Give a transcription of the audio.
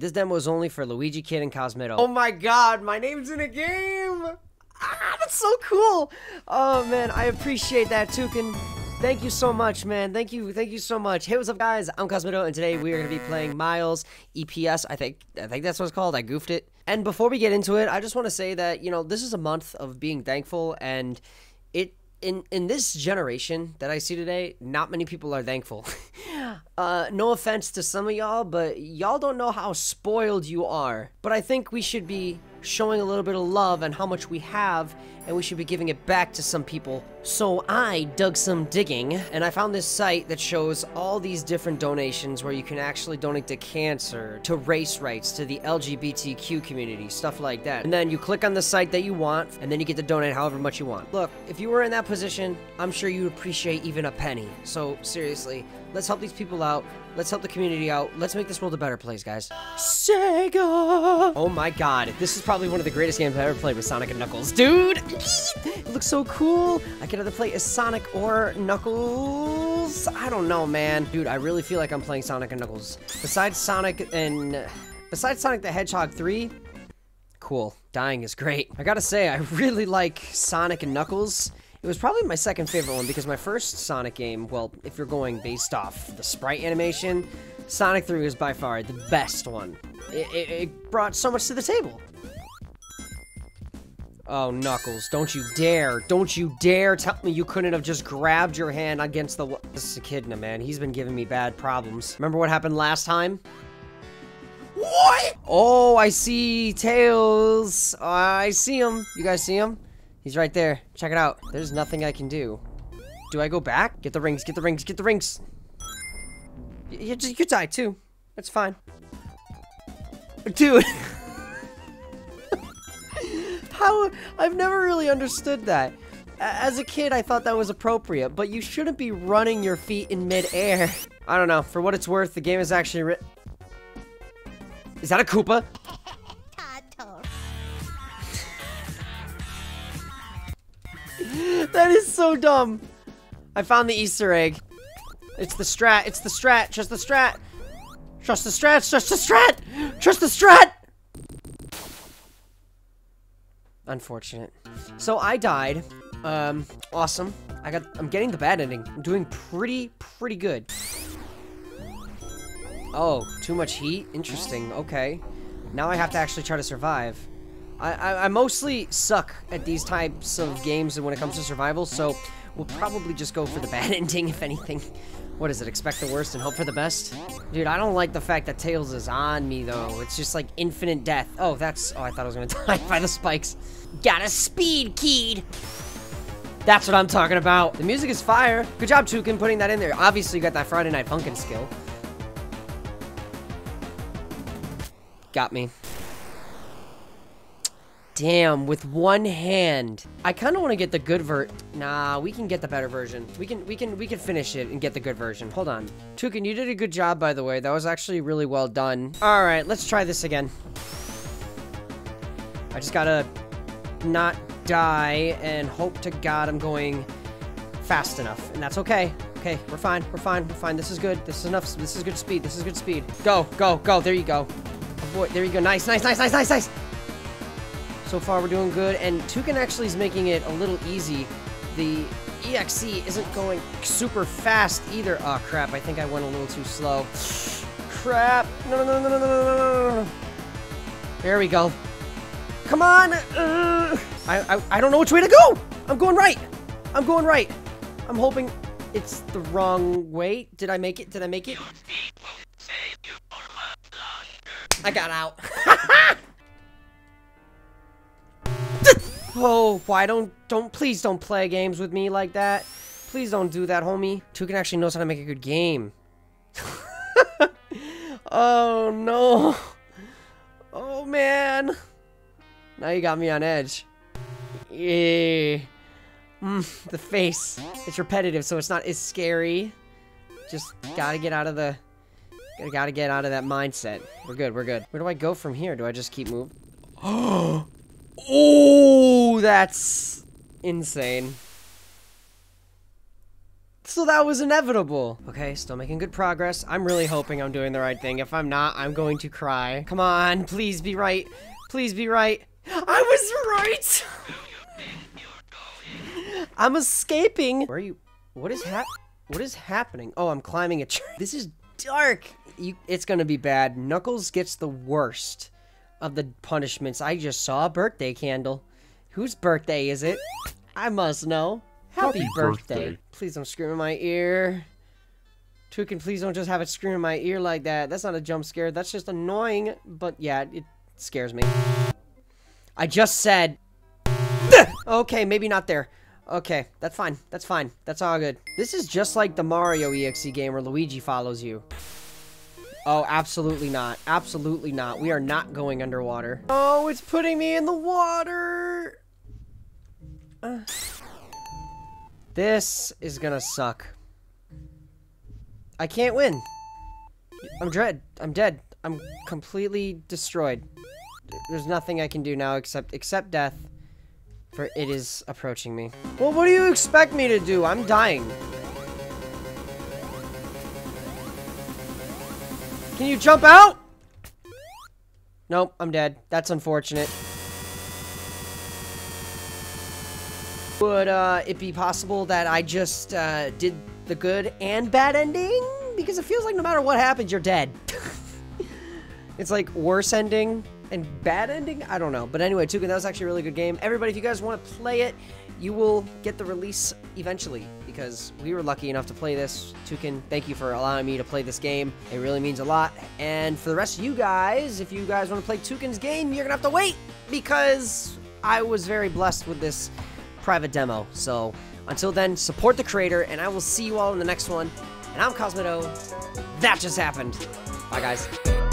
This demo is only for Luigi Kid and Cosmitto. Oh my god, my name's in a game! Ah, that's so cool! Oh man, I appreciate that, Tucann. Thank you so much, man. Thank you, thank you so much. Hey, what's up, guys? I'm Cosmitto, and today we are gonna be playing Miles EPS. I think, I think that's what it's called. I goofed it. And before we get into it, I just want to say that you know this is a month of being thankful, and it in in this generation that I see today, not many people are thankful. uh, no offense to some of y'all, but y'all don't know how spoiled you are. But I think we should be showing a little bit of love and how much we have, and we should be giving it back to some people. So I dug some digging, and I found this site that shows all these different donations where you can actually donate to cancer, to race rights, to the LGBTQ community, stuff like that. And then you click on the site that you want, and then you get to donate however much you want. Look, if you were in that position, I'm sure you'd appreciate even a penny. So seriously, let's help these people out. Let's help the community out. Let's make this world a better place, guys. Sega! Oh my god, this is probably one of the greatest games I've ever played with Sonic and Knuckles. Dude! It looks so cool! I can either play as Sonic or Knuckles. I don't know, man. Dude, I really feel like I'm playing Sonic and Knuckles. Besides Sonic and... Besides Sonic the Hedgehog 3, cool. Dying is great. I gotta say, I really like Sonic and Knuckles. It was probably my second favorite one because my first Sonic game, well, if you're going based off the sprite animation, Sonic 3 was by far the best one. It, it, it brought so much to the table. Oh, Knuckles, don't you dare. Don't you dare tell me you couldn't have just grabbed your hand against the... This is Echidna, man. He's been giving me bad problems. Remember what happened last time? What? Oh, I see Tails. I see him. You guys see him? He's right there. Check it out. There's nothing I can do. Do I go back? Get the rings, get the rings, get the rings. You, you could die too. That's fine. Dude. How? I've never really understood that. As a kid, I thought that was appropriate, but you shouldn't be running your feet in midair. I don't know. For what it's worth, the game is actually. Is that a Koopa? that is so dumb. I found the Easter egg. It's the strat. It's the strat. Trust the strat. Trust the strat. Trust the strat. Trust the strat. Unfortunate. So I died. Um, awesome. I got. I'm getting the bad ending. I'm doing pretty, pretty good. Oh, too much heat? Interesting. Okay. Now I have to actually try to survive. I, I, mostly suck at these types of games when it comes to survival, so we'll probably just go for the bad ending, if anything. What is it, expect the worst and hope for the best? Dude, I don't like the fact that Tails is on me, though. It's just like infinite death. Oh, that's... Oh, I thought I was gonna die by the spikes. Got a speed keyed! That's what I'm talking about. The music is fire. Good job, Tucann, putting that in there. Obviously, you got that Friday Night Funkin' skill. Got me. Damn, with one hand. I kind of want to get the good ver- Nah, we can get the better version. We can, we can, we can finish it and get the good version. Hold on. Tucann, you did a good job, by the way. That was actually really well done. All right, let's try this again. I just gotta not die and hope to God I'm going fast enough. And that's okay. Okay, we're fine. We're fine. We're fine. This is good. This is enough. This is good speed. This is good speed. Go, go, go. There you go. Oh boy, there you go. Nice, nice, nice, nice, nice, nice. So far, we're doing good, and Tucann actually is making it a little easy. The EXE isn't going super fast either. Oh, crap. I think I went a little too slow. Crap. No, no, no, no, no, no, no, no. There we go. Come on. Uh, I, I, I don't know which way to go. I'm going right. I'm going right. I'm hoping it's the wrong way. Did I make it? Did I make it? I got out. Oh, why don't, don't, please don't play games with me like that. Please don't do that, homie. Tucann actually knows how to make a good game. oh, no. Oh, man. Now you got me on edge. Yeah. Mm, the face. It's repetitive, so it's not as scary. Just gotta get out of the... Gotta get out of that mindset. We're good, we're good. Where do I go from here? Do I just keep moving? Oh! That's insane. So that was inevitable. Okay, still making good progress. I'm really hoping I'm doing the right thing. If I'm not, I'm going to cry. Come on, please be right. Please be right. I was right! I'm escaping. Where are you? What is hap- What is happening? Oh, I'm climbing a tree. This is dark. You, it's gonna be bad. Knuckles gets the worst of the punishments. I just saw a birthday candle. Whose birthday is it? I must know. Happy, Happy birthday. birthday. Please don't scream in my ear. Tucann, please don't just have it scream in my ear like that. That's not a jump scare. That's just annoying. But yeah, it scares me. I just said... okay, maybe not there. Okay, that's fine. That's fine. That's all good. This is just like the Mario EXE game where Luigi follows you. Oh, absolutely not. Absolutely not. We are not going underwater. Oh, it's putting me in the water. This is gonna suck. I can't win. I'm dread. I'm dead. I'm completely destroyed. There's nothing I can do now except accept death. For it is approaching me. Well, what do you expect me to do? I'm dying. Can you jump out? Nope, I'm dead. That's unfortunate. Would uh, it be possible that I just uh, did the good and bad ending? Because it feels like no matter what happens, you're dead. it's like worse ending and bad ending? I don't know. But anyway, Tucann, that was actually a really good game. Everybody, if you guys want to play it, you will get the release eventually because we were lucky enough to play this. Tucann, thank you for allowing me to play this game. It really means a lot. And for the rest of you guys, if you guys want to play Tucann's game, you're going to have to wait because I was very blessed with this private demo. So until then, support the creator, and I will see you all in the next one. And I'm Cosmitto. That just happened. Bye, guys.